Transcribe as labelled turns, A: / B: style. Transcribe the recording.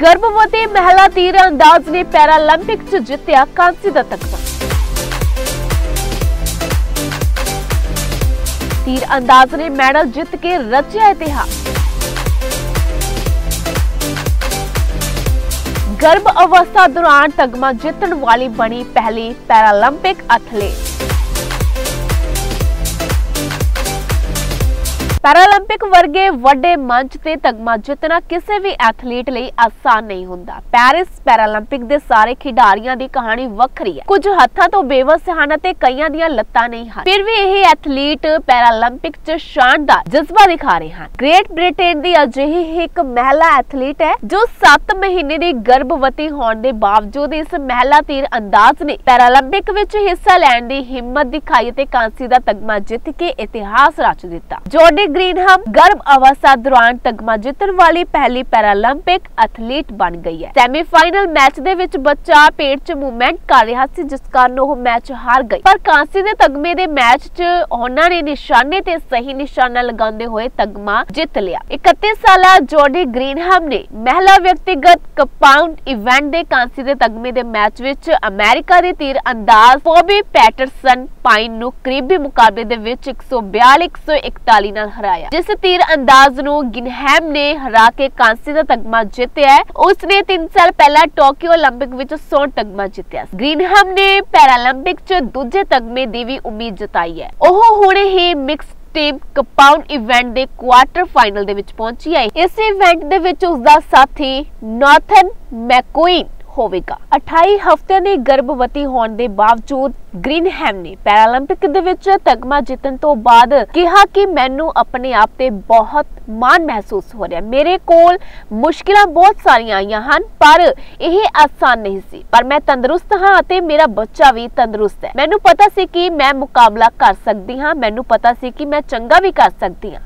A: ਗਰਭਵਤੀ ਮਹਿਲਾ ਤੀਰ ਅੰਦਾਜ਼ ਨੇ ਪੈਰਾਲੰਪਿਕ 'ਚ ਜਿੱਤਿਆ ਕਾਂਸੀ ਦਾ ਤਗਮਾ ਤੀਰ ਅੰਦਾਜ਼ ਨੇ ਮੈਡਲ ਜਿੱਤ ਕੇ ਰਚਿਆ ਇਤਿਹਾਸ। ਗਰਭ ਅਵਸਥਾ ਦੌਰਾਨ ਤਗਮਾ ਜਿੱਤਣ ਵਾਲੀ ਬਣੀ ਪਹਿਲੀ ਪੈਰਾਲੰਪਿਕ ਐਥਲੀਟ ਪੈਰਾਲੰਪਿਕ ਵਰਗੇ ਵੱਡੇ ਮੰਚ ਤੇ ਤਗਮਾ ਜਿੱਤਣਾ ਕਿਸੇ ਵੀ ਐਥਲੀਟ ਲਈ ਆਸਾਨ ਨਹੀਂ ਹੁੰਦਾ। ਪੈਰਿਸ ਪੈਰਾਲੰਪਿਕ ਦੇ ਸਾਰੇ ਖਿਡਾਰੀਆਂ ਦੀ ਕਹਾਣੀ ਵੱਖਰੀ ਹੈ। ਕੁਝ ਹੱਥਾਂ ਤੋਂ ਬੇਵਸ ਹਨ ਅਤੇ ਕਈਆਂ ਦੀਆਂ ਲੱਤਾਂ ਨਹੀਂ ਹਨ। ਫਿਰ ਵੀ ਇਹ ਐਥਲੀਟ ਪੈਰਾਲੰਪਿਕ 'ਚ ਸ਼ਾਨਦਾਰ ਜਜ਼ਬਾ ਦਿਖਾ ਰਹੇ ਹਨ। ਗ੍ਰੇਟ ਬ੍ਰਿਟੇਨ ਦੀ ਅਜਿਹੀ ਹੀ ਇੱਕ ਮਹਿਲਾ ਐਥਲੀਟ ਹੈ, ਜੋ 7 ਮਹੀਨੇ ਦੀ ਗਰਭਵਤੀ ਹੋਣ ਦੇ ਬਾਵਜੂਦ ਇਸ ਮਹਿਲਾ ਤੀਰ ਅੰਦਾਜ਼ ਨੇ ਪੈਰਾਲੰਪਿਕ ਵਿੱਚ ਹਿੱਸਾ ਲੈਣ ਦੀ ਹਿੰਮਤ ਦਿਖਾਈ ਅਤੇ ਕਾਂਸੀ ਦਾ ਤਗਮਾ ਜਿੱਤ ਕੇ ਇਤਿਹਾਸ ਰਚ ਦਿੱਤਾ। ਜੋਡੀ ਗ੍ਰੀਨਹਮ ਗਰਭ ਅਵਸਥਾ ਦੌਰਾਨ ਤਗਮਾ ਜਿੱਤਣ ਵਾਲੀ ਪਹਿਲੀ ਪੈਰਾਲੰਪਿਕ ਐਥਲੀਟ ਬਣ ਗਈ ਹੈ। ਸੈਮੀਫਾਈਨਲ ਮੈਚ ਦੇ ਵਿੱਚ ਬੱਚਾ ਪੇਟ 'ਚ ਮੂਵਮੈਂਟ ਕਰ ਰਿਹਾ ਸੀ, ਜਿਸ ਕਾਰਨ ਉਹ ਮੈਚ ਹਾਰ ਗਈ। ਪਰ ਕਾਂਸੀ ਦੇ ਤਗਮੇ ਦੇ ਮੈਚ 'ਚ ਉਹਨਾਂ ਨੇ ਨਿਸ਼ਾਨੇ ਤੇ ਸਹੀ ਨਿਸ਼ਾਨਾ ਲਗਾਉਂਦੇ ਹੋਏ ਤਗਮਾ ਜਿੱਤ ਲਿਆ। 31 ਸਾਲਾ ਜੋਡੀ ਗ੍ਰੀਨਹਮ ਨੇ ਮਹਿਲਾ ਵਿਅਕਤੀਗਤ ਕੰਪਾਊਂਡ ਇਵੈਂਟ ਦੇ ਕਾਂਸੀ ਦੇ ਤਗਮੇ ਦੇ ਮੈਚ ਵਿੱਚ ਅਮਰੀਕਾ ਦੇ ਤੀਰ ਅੰਦਾਜ਼ ਫੋਬੀ ਪੈਟਰਸਨ ਪਾਈਨ ਨੂੰ ਕਰੀਬੀ ਮੁਕਾਬਲੇ ਦੇ ਵਿੱਚ 142 141 ਨਾਲ ਹਰਾਇਆ ਜਿਸ ਤੀਰ ਅੰਦਾਜ਼ ਨੂੰ ਗਿਨਹੈਮ ਨੇ ਹਰਾ ਕੇ ਕਾਂਸੀ ਦਾ ਤਗਮਾ ਜਿੱਤਿਆ ਹੈ। ਉਸ ਨੇ 3 ਸਾਲ ਪਹਿਲਾਂ ਟੋਕੀਓ 올림픽 ਵਿੱਚ ਸੋਨ ਤਗਮਾ ਜਿੱਤਿਆ ਸੀ। ਗ੍ਰੀਨਹਮ ਨੇ ਪੈਰਾਲੰਪਿਕ 'ਚ ਦੂਜੇ ਤਗਮੇ ਦੀ ਵੀ ਉਮੀਦ ਜਤਾਈ ਹੈ ਉਹ ਹੁਣੇ ਹੀ ਮਿਕਸ ਟੀਮ ਕੰਪਾਊਂਡ ਇਵੈਂਟ ਦੇ ਕੁਆਰਟਰ ਫਾਈਨਲ ਦੇ ਵਿੱਚ ਪਹੁੰਚੀ ਹੈ ਇਸ ਇਵੈਂਟ ਦੇ ਵਿੱਚ ਉਸ ਦਾ ਸਾਥੀ ਨਾਥਨ ਮੈਕੁਇਨ ਹੋਵੇਗਾ। 28 ਹਫ਼ਤਿਆਂ ਦੀ ਗਰਭਵਤੀ ਹੋਣ ਦੇ ਬਾਵਜੂਦ ਗ੍ਰੀਨਹੈਮ ਨੇ ਪੈਰਾਲੰਪਿਕ ਦੇ ਵਿੱਚ ਤਗਮਾ ਜਿੱਤਣ ਤੋਂ ਬਾਅਦ ਕਿਹਾ ਕਿ ਮੈਨੂੰ ਆਪਣੇ ਆਪ ਤੇ ਬਹੁਤ ਮਾਣ ਮਹਿਸੂਸ ਹੋ ਰਿਹਾ। ਮੇਰੇ ਕੋਲ ਮੁਸ਼ਕਿਲਾਂ ਬਹੁਤ ਸਾਰੀਆਂ ਆਈਆਂ ਹਨ, ਪਰ ਇਹ ਆਸਾਨ ਨਹੀਂ ਸੀ। ਪਰ ਮੈਂ ਤੰਦਰੁਸਤ ਹਾਂ ਅਤੇ ਮੇਰਾ ਬੱਚਾ ਵੀ ਤੰਦਰੁਸਤ ਹੈ। ਮੈਨੂੰ ਪਤਾ ਸੀ ਕਿ ਮੈਂ ਮੁਕਾਬਲਾ ਕਰ ਸਕਦੀ ਹਾਂ, ਮੈਨੂੰ ਪਤਾ ਸੀ ਕਿ ਮੈਂ ਚੰਗਾ ਵੀ ਕਰ ਸਕਦੀ ਹਾਂ।